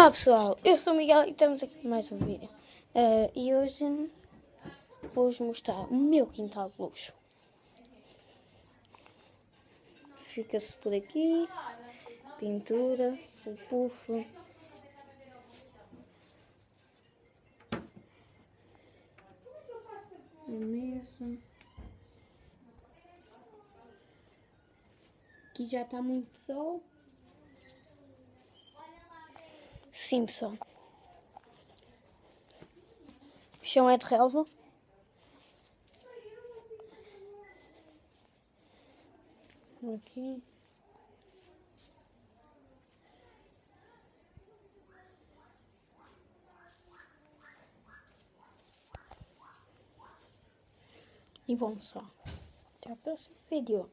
Olá pessoal, eu sou o Miguel e estamos aqui mais um vídeo. Uh, e hoje vou-vos mostrar o meu quintal de luxo. Fica-se por aqui, pintura, o puff. A mesa. Aqui já está muito sol. Sim, pessoal. O chão é de relva. Aqui. E bom, pessoal. Até o próximo vídeo.